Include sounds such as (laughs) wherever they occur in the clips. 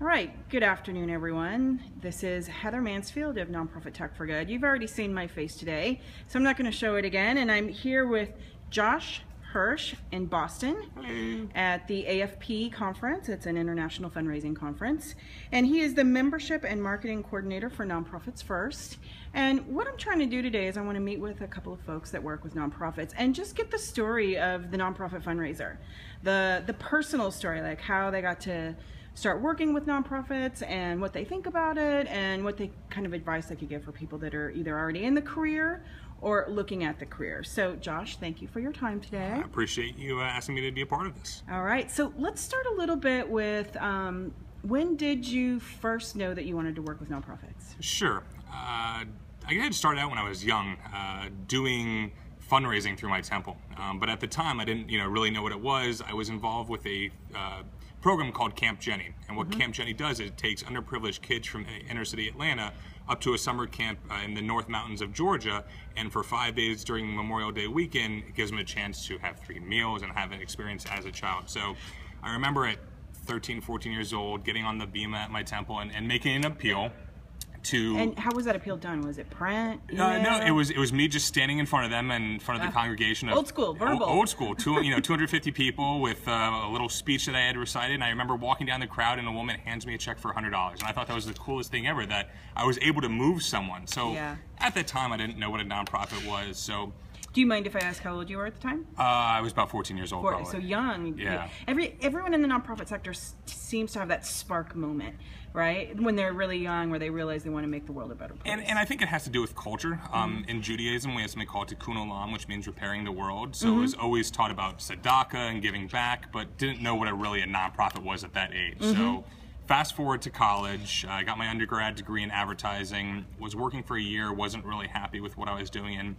All right, good afternoon, everyone. This is Heather Mansfield of Nonprofit Tech for Good. You've already seen my face today, so I'm not going to show it again. And I'm here with Josh Hirsch in Boston Hello. at the AFP conference. It's an international fundraising conference. And he is the membership and marketing coordinator for Nonprofits First. And what I'm trying to do today is I want to meet with a couple of folks that work with nonprofits and just get the story of the nonprofit fundraiser. The the personal story, like how they got to start working with nonprofits and what they think about it and what they kind of advice they could give for people that are either already in the career or looking at the career. So Josh, thank you for your time today. I appreciate you uh, asking me to be a part of this. All right, so let's start a little bit with um, when did you first know that you wanted to work with nonprofits? Sure. Uh, I had started out when I was young, uh, doing fundraising through my temple. Um, but at the time, I didn't, you know, really know what it was. I was involved with a uh, program called Camp Jenny, and what Camp Jenny does is it takes underprivileged kids from inner city Atlanta up to a summer camp uh, in the North Mountains of Georgia, and for five days during Memorial Day weekend, it gives them a chance to have three meals and have an experience as a child. So, I remember at 13, 14 years old, getting on the bimah at my temple and, and making an appeal to And how was that appeal done? Was it print? uh, no, it was it was me just standing in front of them and in front of the Ah. congregation. Of, Old school, verbal. Old, old school, two, you know, (laughs) 250 people with uh, a little speech that I had recited. And I remember walking down the crowd and a woman hands me a check for $100, and I thought that was the coolest thing ever that I was able to move someone. So Yeah. at that time, I didn't know what a nonprofit was. So Do you mind if I ask how old you were at the time? uh, I was about 14 years old. So young. Yeah. Every everyone in the nonprofit sector s- seems to have that spark moment, right? When they're really young, where they realize they want to make the world a better place. And, and I think it has to do with culture. Um, Mm-hmm. In Judaism, we have something called tikkun olam, which means repairing the world. So Mm-hmm. it was always taught about tzedakah and giving back, but didn't know what a really a nonprofit was at that age. Mm-hmm. So fast forward to college, I got my undergrad degree in advertising, was working for a year, wasn't really happy with what I was doing, and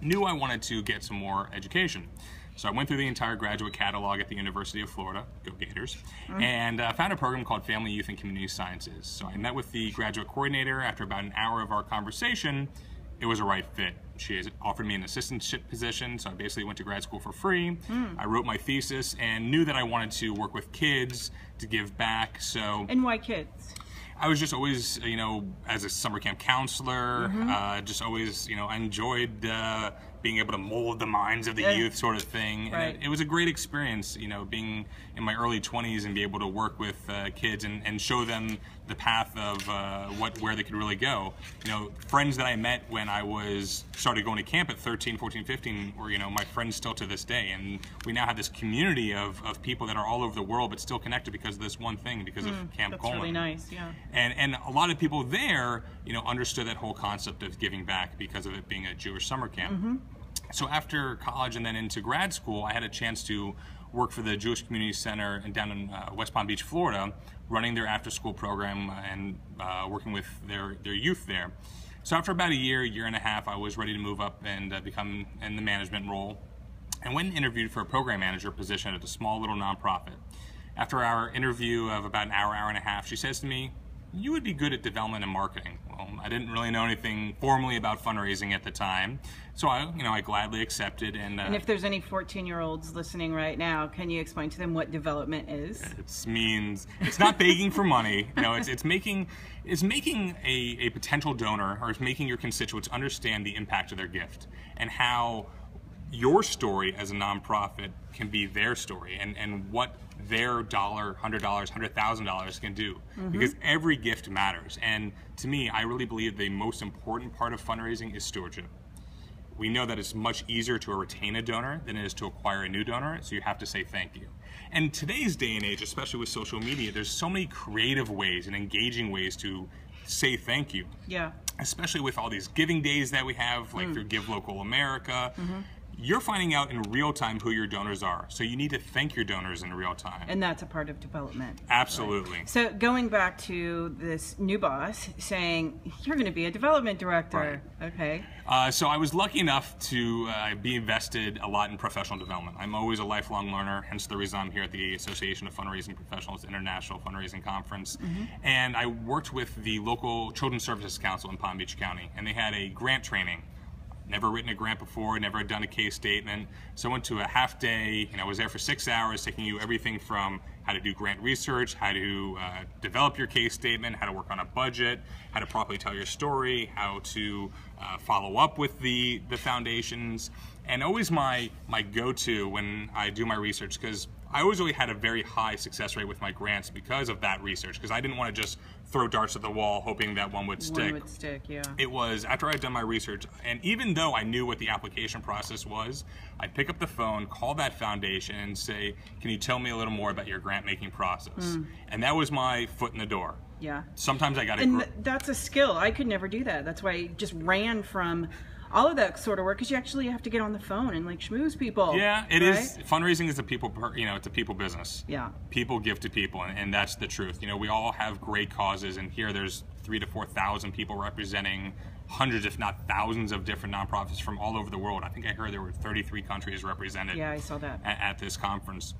knew I wanted to get some more education. So I went through the entire graduate catalog at the University of Florida, go Gators, and uh, found a program called Family, Youth, and Community Sciences. So I met with the graduate coordinator. After about an hour of our conversation, it was a right fit. She has offered me an assistantship position, so I basically went to grad school for free. I wrote my thesis and knew that I wanted to work with kids to give back. So and why kids? I was just always, you know, as a summer camp counselor, Mm-hmm. uh, just always, you know, I enjoyed uh, being able to mold the minds of the Yeah. youth, sort of thing. And it, it was a great experience, you know, being in my early 20s and be able to work with uh, kids and, and show them the path of uh, what where they could really go. You know, friends that I met when I was started going to camp at 13, 14, 15 were, you know, my friends still to this day. And we now have this community of, of people that are all over the world but still connected because of this one thing, because of Camp Hmm, That's Coleman really nice. Yeah. and and a lot of people there, you know, understood that whole concept of giving back because of it being a Jewish summer camp. So after college and then into grad school, I had a chance to work for the Jewish Community Center in, down in uh, West Palm Beach, Florida, running their after-school program and uh, working with their their youth there. So after about a year, year and a half, I was ready to move up and uh, become in the management role and went and interviewed for a program manager position at a small little nonprofit. After our interview of about an hour, hour and a half, she says to me, You would be good at development and marketing. Well, I didn't really know anything formally about fundraising at the time, so I, you know, I gladly accepted. And, uh, And if there's any 14 year olds listening right now, can you explain to them what development is? it means it's not begging for money. No, it's it's making it's making a, a potential donor or it's making your constituents understand the impact of their gift and how your story as a nonprofit can be their story and, and what their dollar, hundred dollars, hundred thousand dollars can do. Mm-hmm. Because every gift matters. And to me, I really believe the most important part of fundraising is stewardship we know that it's much easier to retain a donor than it is to acquire a new donor, so you have to say thank you. And today's day and age, especially with social media, there's so many creative ways and engaging ways to say thank you, Yeah. especially with all these giving days that we have, like mm. through Give Local America. Mm-hmm. You're finding out in real time who your donors are, so you need to thank your donors in real time. And that's a part of development. Absolutely. So going back to this new boss saying, You're going to be a development director. Okay. Uh, so I was lucky enough to uh, be invested a lot in professional development. I'm always a lifelong learner, hence the reason I'm here at the Association of Fundraising Professionals International Fundraising Conference. And I worked with the local Children's Services Council in Palm Beach County, and they had a grant training never written a grant before, never done a case statement. So I went to a half day, and I was there for six hours, taking you everything from how to do grant research, how to uh, develop your case statement, how to work on a budget, how to properly tell your story, how to uh, follow up with the the foundations, and always my my go-to when I do my research because I always really had a very high success rate with my grants because of that research because I didn't want to just throw darts at the wall hoping that one would stick. One would stick, yeah. It was after I'd done my research, and even though I knew what the application process was, I'd pick up the phone, call that foundation, and say, "Can you tell me a little more about your grant making process?" Mm. And that was my foot in the door. Yeah. Sometimes I got it. And th- that's a skill. I could never do that. That's why I just ran from all of that sort of work because you actually have to get on the phone and like schmooze people. Yeah, it right? is. Fundraising is a people, per- you know, it's a people business. Yeah. People give to people, and, and that's the truth. You know, we all have great causes, and here there's three to four thousand people representing hundreds, if not thousands, of different nonprofits from all over the world. I think I heard there were 33 countries represented. Yeah, I saw that. At, at this conference.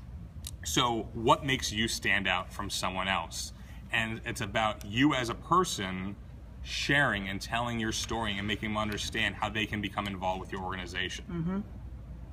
So, what makes you stand out from someone else? And it's about you as a person sharing and telling your story and making them understand how they can become involved with your organization. Mm-hmm.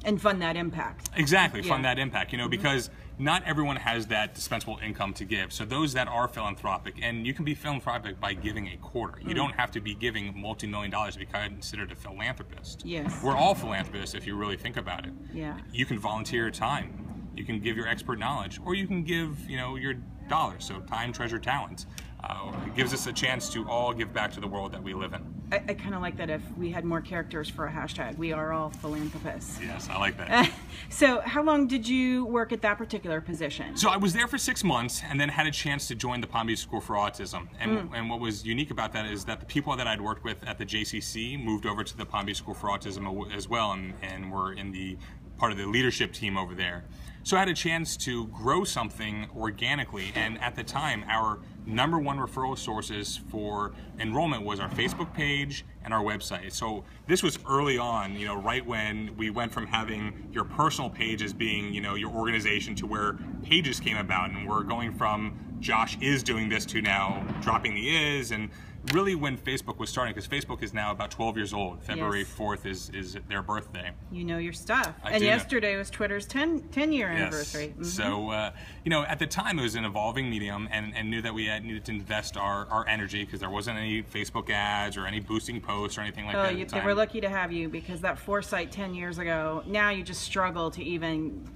And fund that impact. Exactly, fund that impact, you know, mm-hmm. because not everyone has that dispensable income to give. So those that are philanthropic, and you can be philanthropic by giving a quarter. You mm. don't have to be giving multi-million dollars to be considered a philanthropist. Yes. We're all philanthropists if you really think about it. Yeah. You can volunteer your time. You can give your expert knowledge, or you can give, you know, your dollars. So time, treasure, talent. Uh, it gives us a chance to all give back to the world that we live in. I, I kind of like that if we had more characters for a hashtag. We are all philanthropists. Yes, I like that. (laughs) so, how long did you work at that particular position? So I was there for six months and then had a chance to join the Palm Beach School for Autism. And, and what was unique about that is that the people that I'd worked with at the JCC moved over to the Palm Beach School for Autism as well and, and were in the part of the leadership team over there. So I had a chance to grow something organically. And at the time, our number one referral sources for enrollment was our Facebook page and our website. So this was early on, you know, right when we went from having your personal page as being, you know, your organization to where pages came about and we're going from Josh is doing this to now dropping the is and really when Facebook was starting because Facebook is now about 12 years old. February Yes. 4th is is their birthday. You know your stuff. I and do know. yesterday was Twitter's 10, 10 year Yes. anniversary. Mhm. So, uh, you know, at the time it was an evolving medium and, and knew that we had, needed to invest our, our energy because there wasn't any Facebook ads or any boosting posts or anything like Oh, that. The they were lucky to have you because that foresight 10 years ago, now you just struggle to even.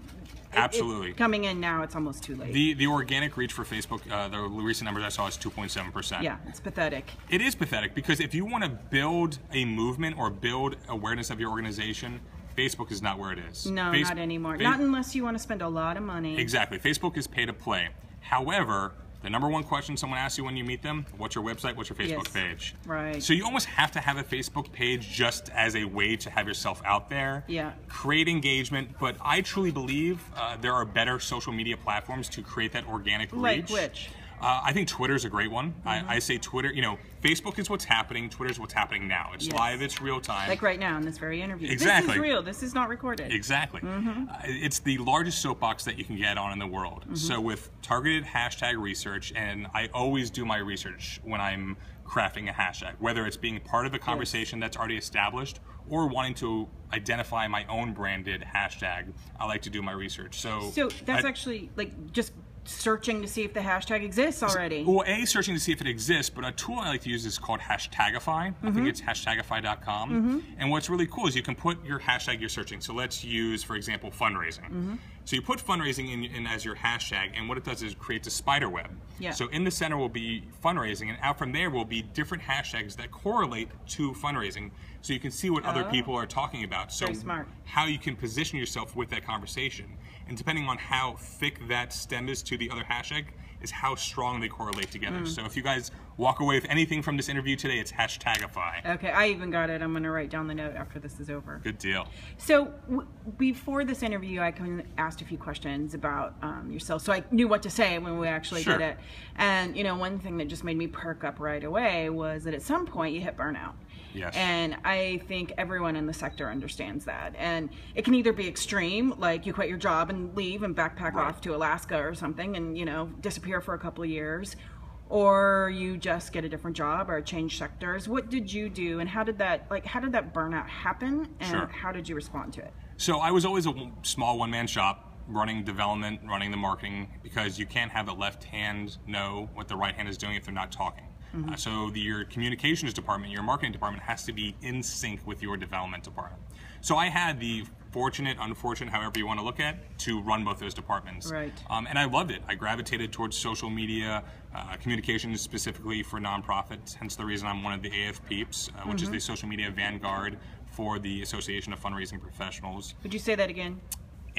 It- it- Absolutely. coming in now, it's almost too late. The, the organic reach for Facebook, uh, the recent numbers I saw is 2.7%. yeah, it's pathetic. It is pathetic because if you want to build a movement or build awareness of your organization, Facebook is not where it is. No, Face- not anymore. Fa- not unless you want to spend a lot of money. Exactly. Facebook is pay to play. However, the number one question someone asks you when you meet them, what's your website, what's your Facebook Yes. page? Right. So you almost have to have a Facebook page just as a way to have yourself out there. Yeah. Create engagement, but I truly believe uh, there are better social media platforms to create that organic Like reach. which? Uh, I think Twitter's a great one. I, I say Twitter, you know, Facebook is what's happening, Twitter's what's happening now. It's Yes. live, it's real time. Like right now in this very interview. Exactly. This is real. This is not recorded. Exactly. Mm-hmm. Uh, it's the largest soapbox that you can get on in the world. Mm-hmm. So with targeted hashtag research, and I always do my research when I'm crafting a hashtag, whether it's being part of a conversation that's already established or wanting to identify my own branded hashtag, I like to do my research. So, So that's I- actually like just searching to see if the hashtag exists already. Well, A, searching to see if it exists, but a tool I like to use is called Hashtagify. I Mm-hmm. think it's hashtagify.com. And what's really cool is you can put your hashtag you're searching. So let's use, for example, fundraising. Mm-hmm. So you put fundraising in, in as your hashtag, and what it does is it creates a spider web. Yeah. So in the center will be fundraising, and out from there will be different hashtags that correlate to fundraising. So you can see what other Oh. people are talking about. So Very smart. how you can position yourself with that conversation. And depending on how thick that stem is to the other hashtag, is how strong they correlate together. Hmm. So if you guys walk away with anything from this interview today, it's hashtagify. Okay, I even got it. I'm going to write down the note after this is over. Good deal. So w- before this interview, I kind of asked a few questions about um, yourself, so I knew what to say when we actually Sure. did it. And you know, one thing that just made me perk up right away was that at some point you hit burnout. Yes. And I think everyone in the sector understands that. And it can either be extreme, like you quit your job and leave and backpack Right. off to Alaska or something, and you know disappear for a couple of years. or you just get a different job or change sectors. What did you do, and how did that like how did that burnout happen, and Sure. how did you respond to it? So I was always a small one man shop running development, running the marketing, because you can't have the left hand know what the right hand is doing if they're not talking. Uh, so the, your communications department, your marketing department has to be in sync with your development department. So I had the fortunate, unfortunate, however you want to look at, to run both those departments. Right. Um, and I loved it. I gravitated towards social media, uh, communications specifically for nonprofits, hence the reason I'm one of the AF Peeps, uh, which is the social media vanguard for the Association of Fundraising Professionals. Would you say that again?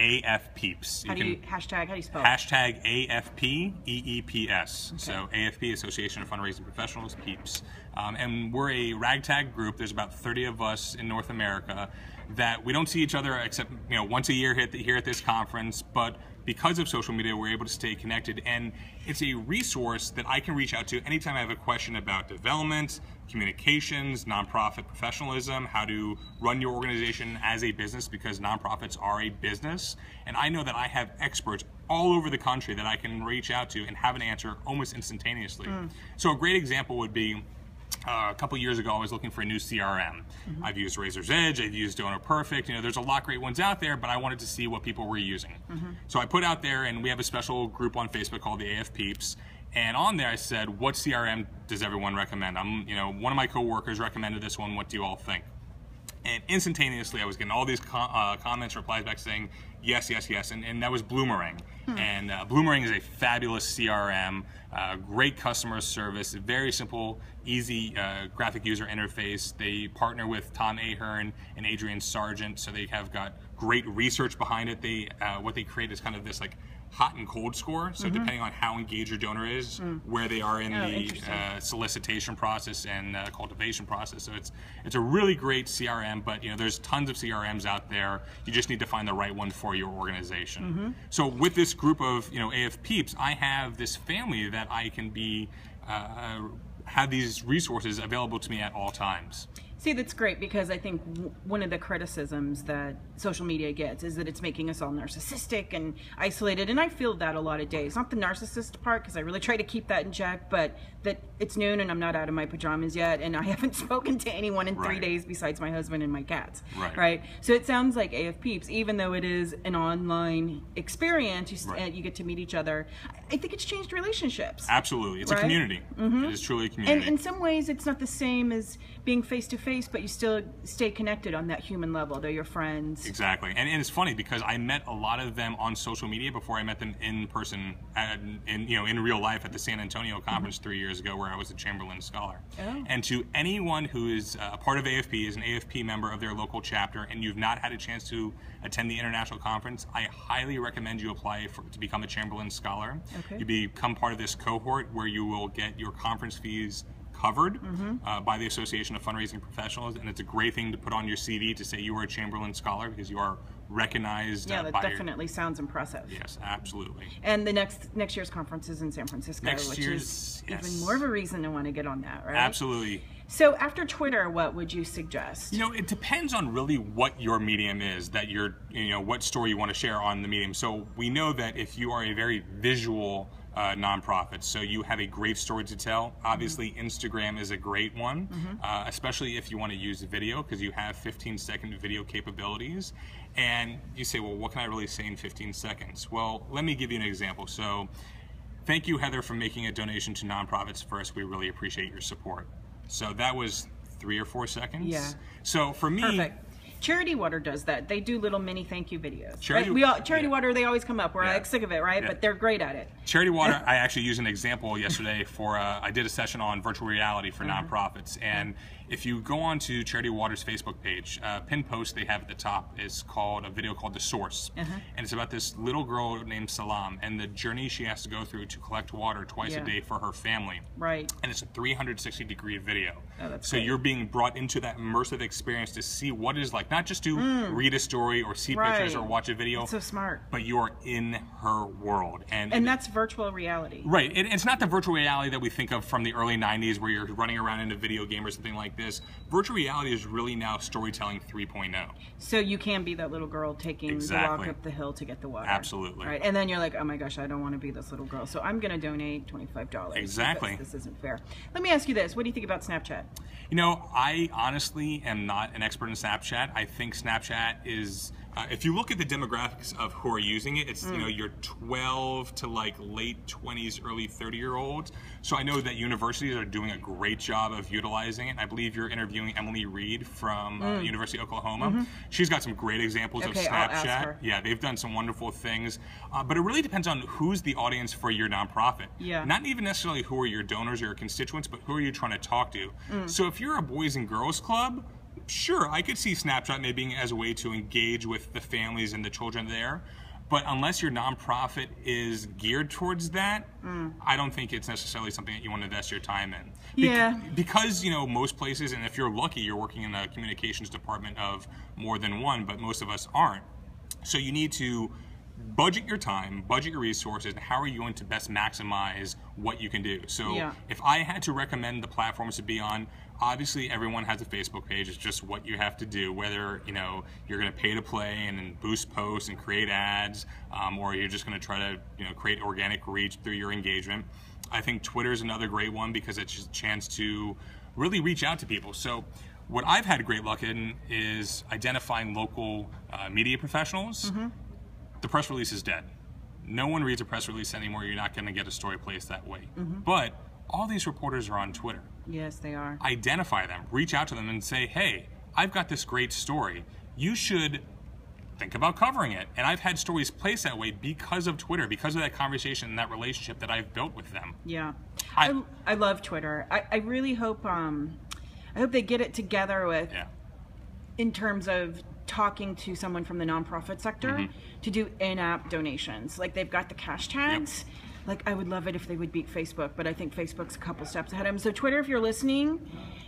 AF Peeps. How do you hashtag? How do you spell? Hashtag AFP EEPS. So AFP, Association of Fundraising Professionals, Peeps. Um, and we're a ragtag group. There's about 30 of us in North America that we don't see each other except you know once a year here at, the, here at this conference. But because of social media, we're able to stay connected, and it's a resource that I can reach out to anytime I have a question about development, communications, nonprofit professionalism, how to run your organization as a business because nonprofits are a business. And I know that I have experts all over the country that I can reach out to and have an answer almost instantaneously. Mm. So a great example would be uh, a couple years ago, I was looking for a new CRM. I've used Raiser's Edge, I've used Donor Perfect. You know, there's a lot of great ones out there, but I wanted to see what people were using. So I put out there, and we have a special group on Facebook called the AF Peeps. And on there, I said, "What CRM does everyone recommend?" I'm, you know, one of my coworkers recommended this one. What do you all think? and instantaneously I was getting all these com- uh, comments, replies back saying yes, yes, yes, and, and that was Bloomerang. And uh, Bloomerang is a fabulous CRM, uh, great customer service, very simple, easy uh, graphic user interface. They partner with Tom Ahern and Adrian Sargeant, so they have got great research behind it. They uh, what they create is kind of this like hot and cold score. So depending on how engaged your donor is, where they are in Oh, the uh, solicitation process and uh, cultivation process. So it's it's a really great CRM, but you know there's tons of CRMs out there. You just need to find the right one for your organization. Mm-hmm. So with this group of you know AF peeps, I have this family that I can be uh, have these resources available to me at all times. See, that's great because I think w- one of the criticisms that social media gets is that it's making us all narcissistic and isolated. And I feel that a lot of days. Not the narcissist part because I really try to keep that in check, but that it's noon and I'm not out of my pajamas yet and I (laughs) haven't spoken to anyone in three days besides my husband and my cats. Right. Right. So it sounds like AF Peeps, even though it is an online experience, you, st- Right. you get to meet each other. I think it's changed relationships. Absolutely, it's a Right? Mm-hmm. community. It is truly a community. And in some ways, it's not the same as being face to face, but you still stay connected on that human level. They're your friends. Exactly, and, and it's funny because I met a lot of them on social media before I met them in person, at, in you know, in real life at the San Antonio conference three years ago, where I was a Chamberlain Scholar. Oh. And to anyone who is uh, a part of AFP, is an AFP member of their local chapter, and you've not had a chance to attend the international conference, I highly recommend you apply for, to become a Chamberlain Scholar. Okay. You become part of this cohort where you will get your conference fees covered Mm-hmm. uh, by the Association of Fundraising Professionals, and it's a great thing to put on your CV to say you were a Chamberlain Scholar because you are recognized Yeah, uh, that by your- definitely sounds impressive. Yes, absolutely. And the next next year's conference is in San Francisco, Next which year's- is yes. even more of a reason to want to get on that, right? Absolutely. So after Twitter, what would you suggest? You know, it depends on really what your medium is that you're, you know, what story you want to share on the medium. So we know that if you are a very visual uh, nonprofit, so you have a great story to tell. Obviously, Instagram is a great one, uh, especially if you want to use video because you have 15 second video capabilities. And you say, well, what can I really say in 15 seconds? Well, let me give you an example. So, thank you, Heather, for making a donation to nonprofits first. We really appreciate your support. So that was three or four seconds. Yeah. So for me, Perfect. Charity Water does that. They do little mini thank you videos. Charity- right? We all Charity yeah. Water. They always come up. We're Yeah. like sick of it, right? Yeah. But they're great at it. Charity Water, (laughs) I actually used an example yesterday for, uh, I did a session on virtual reality for Mm-hmm. nonprofits. And if you go on to Charity Water's Facebook page, uh, pin post they have at the top is called a video called The Source. Uh-huh. And it's about this little girl named Selam and the journey she has to go through to collect water twice a day for her family. Right. and it's a 360 degree video. Oh, so great. you're being brought into that immersive experience to see what it's like like not just to mm. read a story or see pictures or watch a video, So smart. but you are in her world. And, And that's virtual reality. Right. It, it's not the virtual reality that we think of from the early 90s where you're running around in a video game or something like this. Virtual reality is really now storytelling oh. 3.0. So you can be that little girl taking the walk up the hill to get the water. Absolutely. Right. And then you're like, oh my gosh, I don't want to be this little girl. So I'm going to donate $25. Exactly. This isn't fair. Let me ask you this. What do you think about Snapchat? You know, I honestly am not an expert in Snapchat. I think Snapchat is, uh, if you look at the demographics of who are using it, it's, you know, your 12 to like late 20s, early 30 year olds. So I know that universities are doing a great job of utilizing it. I believe you're interviewing Emily Reed from uh, University of Oklahoma. She's got some great examples Okay, of Snapchat. Yeah, they've done some wonderful things. Uh, but it really depends on who's the audience for your nonprofit. Yeah. Not even necessarily who are your donors or your constituents, but who are you trying to talk to. Mm. So if you're a Boys and Girls Club, sure, I could see Snapchat maybe as a way to engage with the families and the children there. But unless your nonprofit is geared towards that, Mm. I don't think it's necessarily something that you want to invest your time in. Yeah. Because, you know, most places, and if you're lucky, you're working in the communications department of more than one, but most of us aren't. So you need to budget your time, budget your resources, and how are you going to best maximize what you can do. So Yeah. if I had to recommend the platforms to be on, obviously everyone has a Facebook page. It's just what you have to do. Whether you know you're going to pay to play and boost posts and create ads, um, or you're just going to try to you know create organic reach through your engagement. I think Twitter is another great one because it's just a chance to really reach out to people. So. What I've had great luck in is identifying local uh, media professionals the press release is dead. No one reads a press release anymore. You're not going to get a story placed that way. But all these reporters are on Twitter. Yes, they are. Identify them, reach out to them, and say, hey, I've got this great story. You should think about covering it. And I've had stories placed that way because of Twitter, because of that conversation and that relationship that I've built with them. Yeah. I- I, I love Twitter. I, I really hope um I hope they get it together with Yeah. in terms of talking to someone from the nonprofit sector Mm-hmm. to do in-app donations. Like they've got the cash tags. Like I would love it if they would beat Facebook, but I think Facebook's a couple steps ahead of them. So Twitter, if you're listening,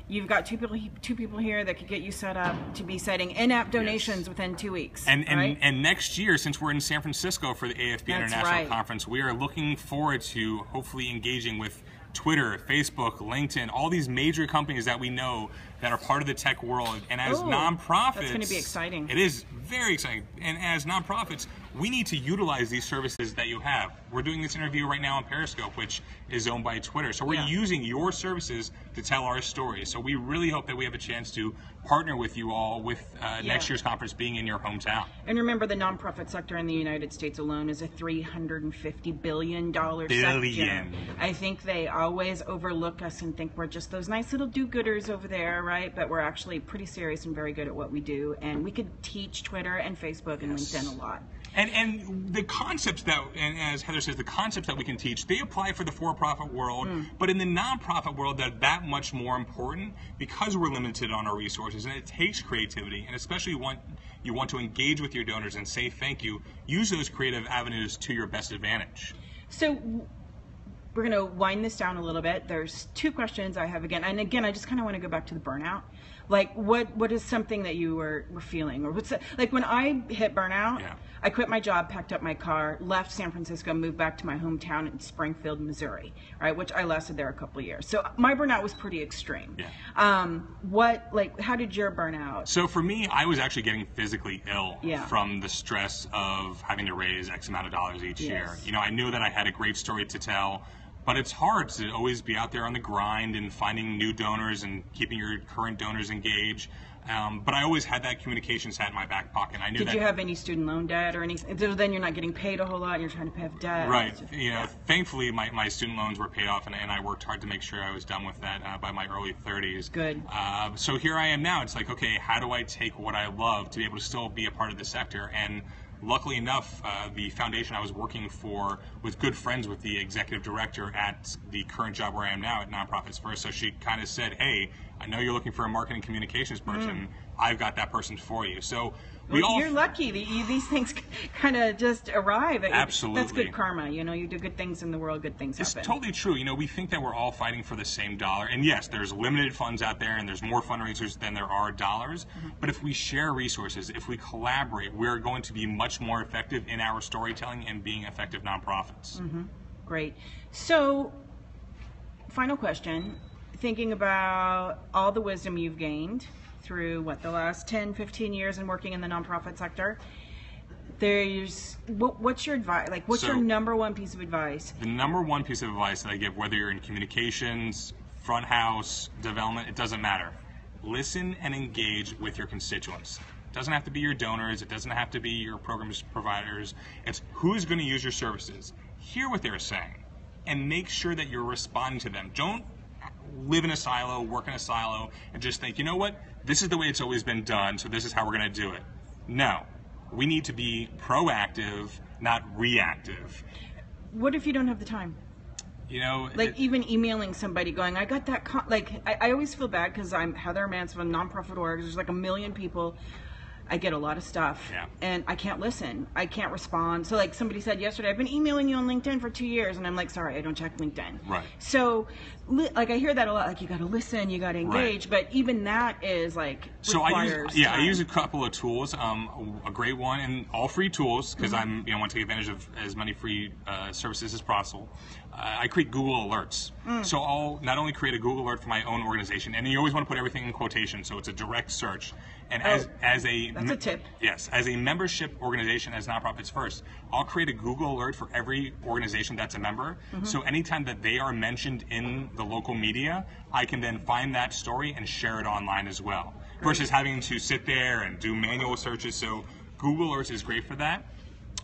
you've got two people two people here that could get you set up to be setting in-app donations within two weeks. And and, right? and next year, since we're in San Francisco for the AFP International right. Conference, we are looking forward to hopefully engaging with Twitter, Facebook, LinkedIn, all these major companies that we know that are part of the tech world. And as Oh, nonprofits, that's gonna be exciting. It is very exciting. And as nonprofits, we need to utilize these services that you have. We're doing this interview right now on Periscope, which is owned by Twitter. So we're Yeah. using your services to tell our story. So we really hope that we have a chance to partner with you all with uh, next year's conference being in your hometown. And remember, the nonprofit sector in the United States alone is a $350 billion sector. I think they always overlook us and think we're just those nice little do gooders over there, right? But we're actually pretty serious and very good at what we do. And we could teach Twitter and Facebook and Yes. LinkedIn a lot. And and the concepts that, and as Heather says, the concepts that we can teach, they apply for the for-profit world, hmm. but in the nonprofit world, they're that much more important because we're limited on our resources, and it takes creativity, and especially when you want to engage with your donors and say thank you. Use those creative avenues to your best advantage. So we're going to wind this down a little bit. There's two questions I have again. And again, I just kind of want to go back to the burnout. Like what what is something that you were, were feeling or what's like when I hit burnout, Yeah. I quit my job, packed up my car, left San Francisco, moved back to my hometown in Springfield, Missouri, right, which I lasted there a couple of years. So my burnout was pretty extreme. Yeah. Um what like how did your burnout? So for me, I was actually getting physically ill Yeah. from the stress of having to raise X amount of dollars each year. Yes. You know, I knew that I had a great story to tell, but it's hard to always be out there on the grind and finding new donors and keeping your current donors engaged. Um, but I always had that communications hat in my back pocket. I knew Did that you have any student loan debt or any? Then you're not getting paid a whole lot. and You're trying to pay off debt. Right. You know, thankfully, my, my student loans were paid off, and, and I worked hard to make sure I was done with that uh, by my early 30s. Good. Uh, so here I am now. It's like, okay, how do I take what I love to be able to still be a part of the sector? And luckily enough, uh, the foundation I was working for was good friends with the executive director at the current job where I am now at Nonprofits First. So she kind of said, hey, I know you're looking for a marketing communications person. I've got that person for you. So we Well, all you're lucky these (laughs) things kind of just arrive. Absolutely. That's good karma. You know, you do good things in the world, good things It's happen. totally true. You know, we think that we're all fighting for the same dollar. And yes, there's limited funds out there and there's more fundraisers than there are dollars. Mm-hmm. But if we share resources, if we collaborate, we're going to be much more effective in our storytelling and being effective nonprofits. Mm-hmm. Great. So, final question. Thinking about all the wisdom you've gained through what the last 10, 15 years in working in the nonprofit sector, there's what, what's your advice? Like, what's your number one piece of advice? The number one piece of advice that I give, whether you're in communications, front house, development, it doesn't matter. Listen and engage with your constituents. It doesn't have to be your donors, it doesn't have to be your program providers. It's who's going to use your services. Hear what they're saying and make sure that you're responding to them. Don't live in a silo, work in a silo, and just think, you know what, this is the way it's always been done, so this is how we're going to do it. No. We need to be proactive, not reactive. What if you don't have the time? You know, like it- even emailing somebody going i got that con-, like I, I always feel bad because i'm heather mance of a nonprofit org there's like a million people i get a lot of stuff Yeah. and i can't listen i can't respond so like somebody said yesterday i've been emailing you on linkedin for two years and i'm like sorry i don't check linkedin Right. so li- like i hear that a lot like you gotta listen you gotta engage right. but even that is like So I use yeah I use a couple of tools. Um, a great one and all free tools because Mm-hmm. I'm you know want to take advantage of as many free uh, services as possible. Uh, I create Google alerts. Mm. So I'll not only create a Google alert for my own organization, and you always want to put everything in quotation, so it's a direct search. And as Oh, as a that's a tip. Yes, as a membership organization, as nonprofits first, I'll create a Google alert for every organization that's a member. Mm-hmm. So anytime that they are mentioned in the local media, I can then find that story and share it online as well. Versus having to sit there and do manual searches. So Google Alerts is great for that.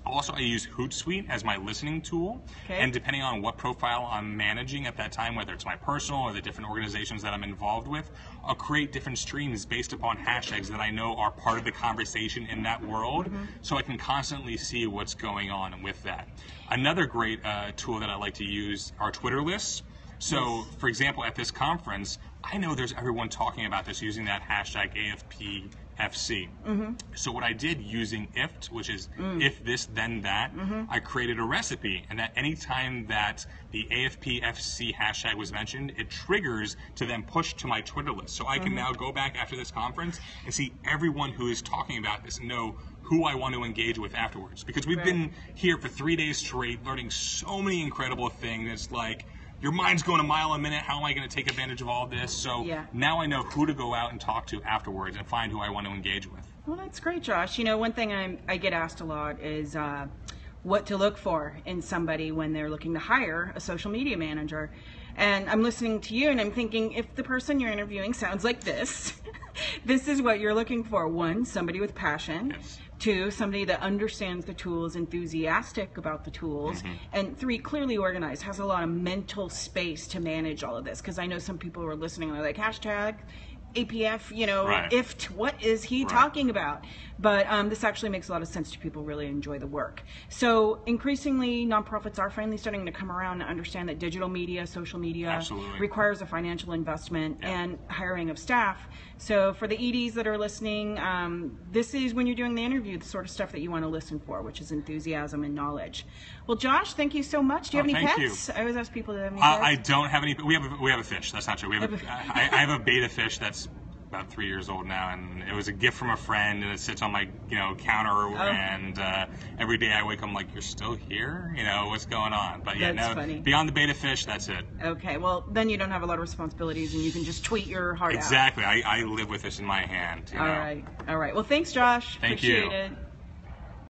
Also, I use Hootsuite as my listening tool, Okay. and depending on what profile I'm managing at that time, whether it's my personal or the different organizations that I'm involved with, I'll create different streams based upon hashtags that I know are part of the conversation in that world, Mm-hmm. so I can constantly see what's going on with that. Another great uh, tool that I like to use are Twitter lists. So, for example, at this conference, I know there's everyone talking about this using that hashtag AFPFC. Mm-hmm. So what I did using IFT, which is mm. if this then that, mm-hmm. I created a recipe, and that anytime that the AFPFC hashtag was mentioned, it triggers to then push to my Twitter list. So I can mm-hmm. now go back after this conference and see everyone who is talking about this and know who I want to engage with afterwards. Because we've Right. been here for three days straight, learning so many incredible things. It's like your mind's going a mile a minute. How am I going to take advantage of all this? So Yeah. now I know who to go out and talk to afterwards and find who I want to engage with. Well, that's great, Josh. You know, one thing I'm, I get asked a lot is uh, what to look for in somebody when they're looking to hire a social media manager. And I'm listening to you and I'm thinking if the person you're interviewing sounds like this, (laughs) this is what you're looking for. One, somebody with passion. Yes. Two, somebody that understands the tools, enthusiastic about the tools. Mm-hmm. And three, clearly organized, has a lot of mental space to manage all of this. Because I know some people who are listening and they're like, hashtag APF, you know, Right. if what is he Right. talking about? But um, this actually makes a lot of sense to people really enjoy the work. So increasingly, nonprofits are finally starting to come around and understand that digital media, social media, Absolutely. requires a financial investment Yeah. and hiring of staff. So for the EDs that are listening, um, this is when you're doing the interview, the sort of stuff that you want to listen for, which is enthusiasm and knowledge. Well, Josh, thank you so much. Do you Oh, have any thank you. pets? I always ask people to have any Uh, pets. I don't have any. We have a, we have a fish. That's not true. We have a, (laughs) I, I have a beta fish that's about three years old now, and it was a gift from a friend, and it sits on my you know counter, Oh. and uh, every day I wake up, I'm like, you're still here? You know what's going on? But yeah, That's no. funny. Beyond the beta fish, that's it. Okay, well, then you don't have a lot of responsibilities and you can just tweet your heart out. Exactly. I, I live with this in my hand. You All know? right. All right. Well, thanks, Josh. Thank Appreciate you. it.